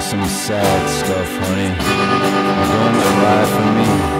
some sad stuff, honey. Don't cry for me.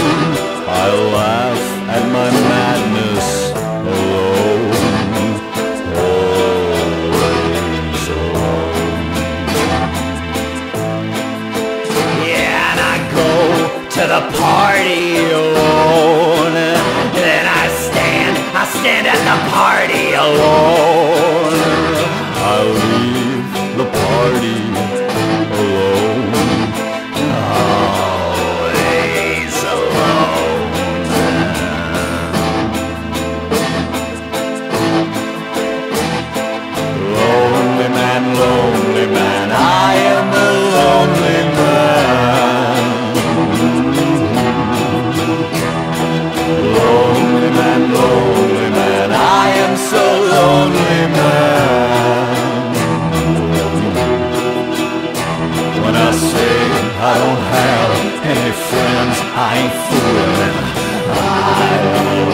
at the party alone. I'm fooling. I don't.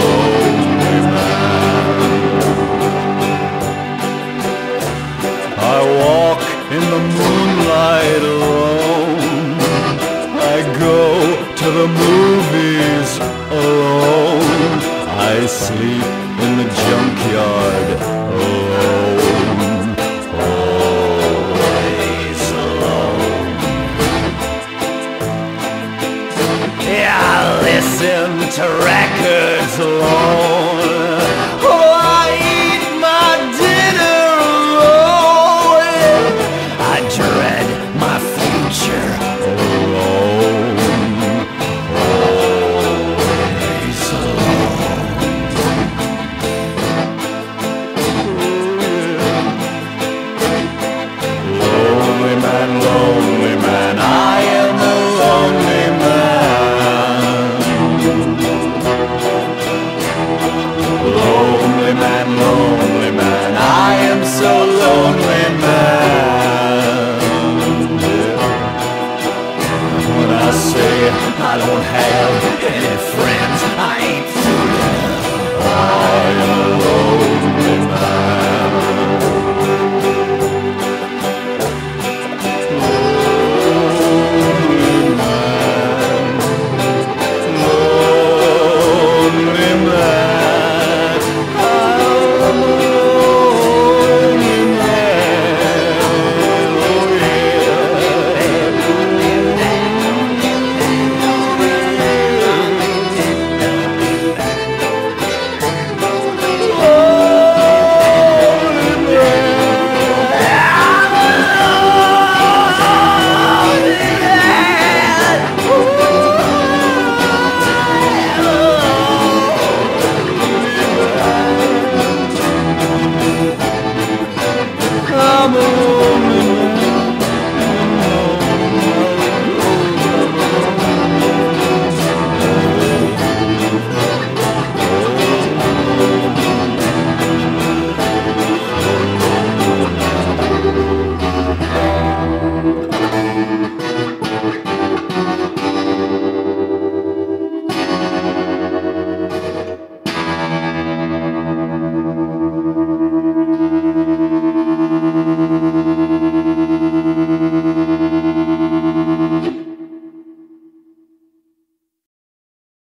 I walk in the moonlight alone. I go to the movies alone. I sleep in the junkyard alone. listen to records alone.